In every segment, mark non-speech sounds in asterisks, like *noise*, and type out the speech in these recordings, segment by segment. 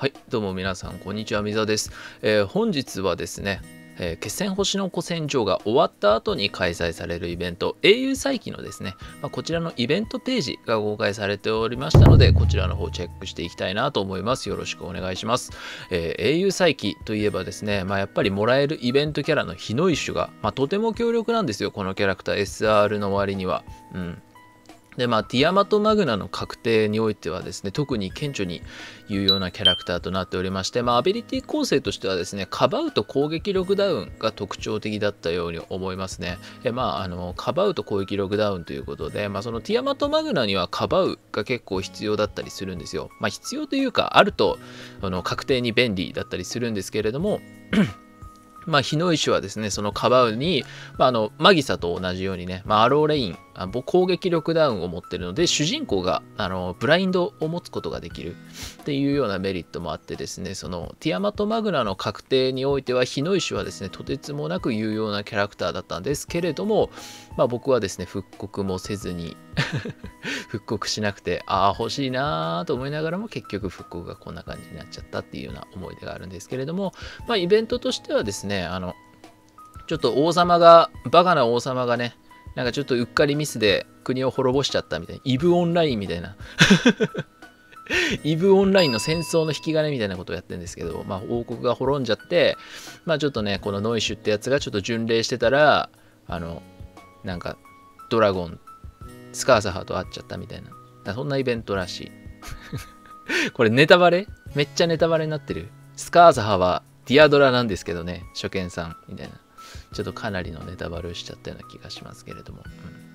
はい、どうも皆さん、こんにちは、みざです。えー、本日はですね、えー、決戦星の古戦場が終わった後に開催されるイベント、英雄再起のですね、まあ、こちらのイベントページが公開されておりましたので、こちらの方チェックしていきたいなと思います。よろしくお願いします。えー、英雄再起といえばですね、まあ、やっぱりもらえるイベントキャラの日の石が、まあ、とても強力なんですよ、このキャラクター SR の割には。うん。でまあ、ティアマト・マグナの確定においてはですね特に顕著に有用なキャラクターとなっておりまして、まあ、アビリティ構成としてはですねかばうと攻撃力ダウンが特徴的だったように思いますね。でまああのかばうと攻撃力ダウンということで、まあ、そのティアマト・マグナにはかばうが結構必要だったりするんですよ、まあ、必要というかあるとあの確定に便利だったりするんですけれどもまあ、日の石はですね、そのカバウに、まあ、あの、マギサと同じようにね、まあ、アローレイン、あ攻撃力ダウンを持ってるので、主人公が、あの、ブラインドを持つことができる。っていうようなメリットもあってですね、その、ティアマトマグナの確定においては、日の石はですね、とてつもなく有用なキャラクターだったんですけれども、まあ、僕はですね、復刻もせずに *laughs* 復刻しなくて、ああ、欲しいなーと思いながらも、結局復刻がこんな感じになっちゃったっていうような思い出があるんですけれども、まあ、イベントとしてはですね、あの、ちょっと王様が、バカな王様がね、なんかちょっとうっかりミスで国を滅ぼしちゃったみたいな、イブオンラインみたいな。*laughs* イブオンラインの戦争の引き金みたいなことをやってるんですけど、まあ、王国が滅んじゃって、まあ、ちょっとね、このノイシュってやつがちょっと巡礼してたら、あの、なんか、ドラゴン、スカーサハと会っちゃったみたいな。そんなイベントらしい。*laughs* これネタバレ？めっちゃネタバレになってる。スカーサハはディアドラなんですけどね、初見さん、みたいな。ちょっとかなりのネタバレをしちゃったような気がしますけれども。うん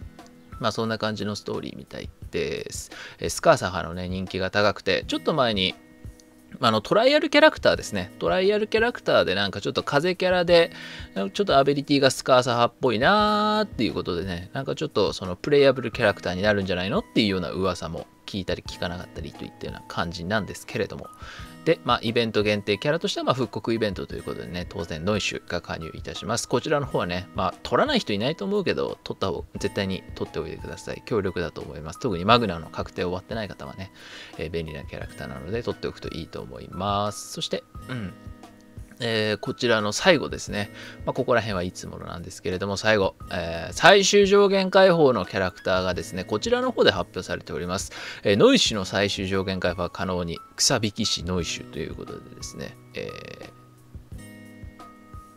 まあそんな感じのストーリーみたいです。スカーサハのね、人気が高くて、ちょっと前にあのトライアルキャラクターですね。トライアルキャラクターでなんかちょっと風キャラで、ちょっとアビリティがスカーサハっぽいなーっていうことでね、なんかちょっとそのプレイアブルキャラクターになるんじゃないのっていうような噂も聞いたり聞かなかったりといったような感じなんですけれども、で、まあ、イベント限定キャラとしては、まあ、復刻イベントということでね、当然、ノイシュが加入いたします。こちらの方はね、まあ、取らない人いないと思うけど、取った方、絶対に取っておいてください。強力だと思います。特にマグナの確定終わってない方はね、えー、便利なキャラクターなので、取っておくといいと思います。そして、うん。えー、こちらの最後ですね。まあ、ここら辺はいつものなんですけれども、最後、えー、最終上限解放のキャラクターがですね、こちらの方で発表されております。えー、ノイシュの最終上限解放は可能に、草引き師ノイシュということでですね、え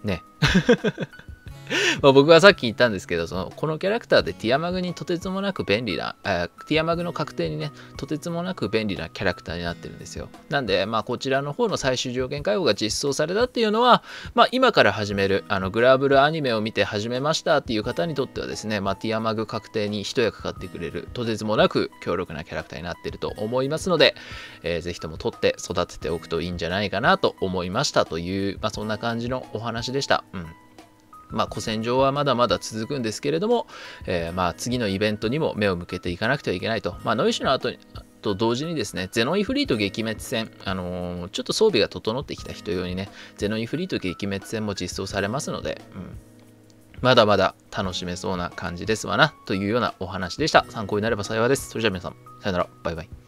ー、ね。*laughs* *laughs* まあ僕はさっき言ったんですけど、そのこのキャラクターでティアマグにとてつもなく便利な、え、ティアマグの確定にね、とてつもなく便利なキャラクターになってるんですよ。なんで、まあこちらの方の最終条件解放が実装されたっていうのは、まあ今から始める、あのグラブルアニメを見て始めましたっていう方にとってはですね、まあティアマグ確定に一役買ってくれる、とてつもなく強力なキャラクターになってると思いますので、えー、ぜひとも取って育てておくといいんじゃないかなと思いましたという、まあそんな感じのお話でした。うん。まあ、古戦場はまだまだ続くんですけれども、えー、まあ次のイベントにも目を向けていかなくてはいけないと。まあ、ノイシュの後にと同時にですね、ゼノイフリート撃滅戦、あのー、ちょっと装備が整ってきた人用にね、ゼノイフリート撃滅戦も実装されますので、うん、まだまだ楽しめそうな感じですわな、というようなお話でした。参考になれば幸いです。それじゃあ皆さん、さよなら、バイバイ。